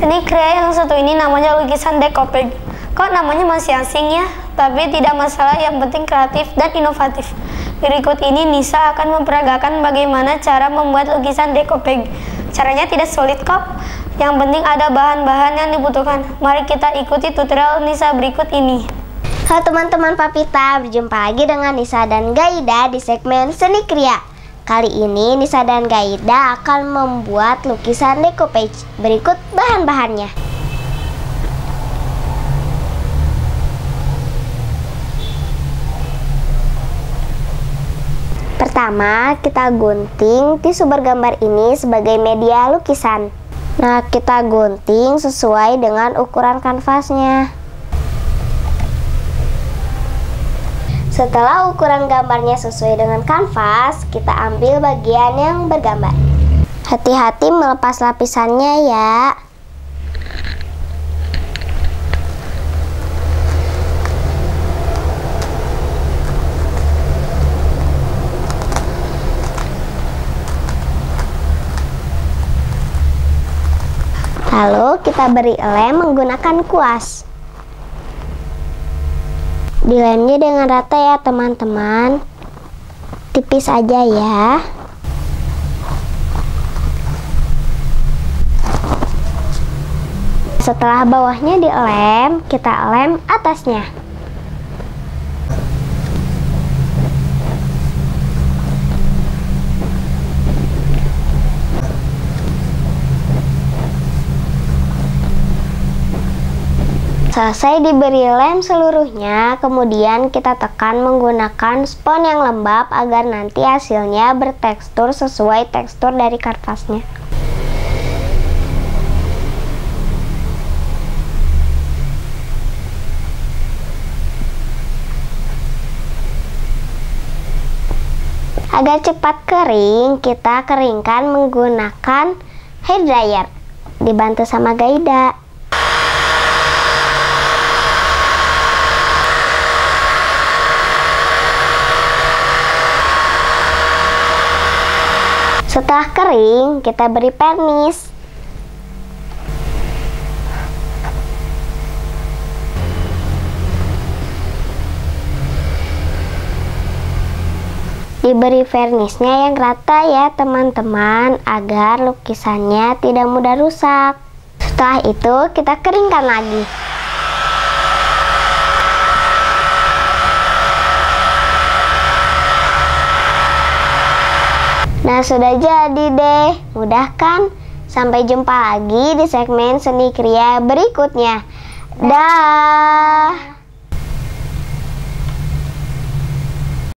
Seni kriya yang satu ini namanya lukisan decoupage. Kok namanya masih asing ya? Tapi tidak masalah, yang penting kreatif dan inovatif. Berikut ini Nisa akan memperagakan bagaimana cara membuat lukisan decoupage. Caranya tidak sulit kok. Yang penting ada bahan-bahan yang dibutuhkan. Mari kita ikuti tutorial Nisa berikut ini. Halo teman-teman Papita, berjumpa lagi dengan Nisa dan Gaida di segmen Seni Kriya. Kali ini Nisa dan Gaida akan membuat lukisan decoupage. Berikut bahan-bahannya. Pertama, kita gunting tisu bergambar ini sebagai media lukisan. Nah, kita gunting sesuai dengan ukuran kanvasnya. Setelah ukuran gambarnya sesuai dengan kanvas, kita ambil bagian yang bergambar. Hati-hati melepas lapisannya ya. Lalu kita beri lem menggunakan kuas. Dilemnya dengan rata ya teman-teman. Tipis aja ya. Setelah bawahnya dilem, kita lem atasnya. Selesai diberi lem seluruhnya, kemudian kita tekan menggunakan spons yang lembab agar nanti hasilnya bertekstur sesuai tekstur dari kanvasnya. Agar cepat kering, kita keringkan menggunakan hair dryer. Dibantu sama Gaida. Setelah kering, kita beri pernis. Diberi vernisnya yang rata ya teman-teman agar lukisannya tidak mudah rusak. Setelah itu kita keringkan lagi. Nah, sudah jadi deh. Mudah kan? Sampai jumpa lagi di segmen seni kriya berikutnya. Dah.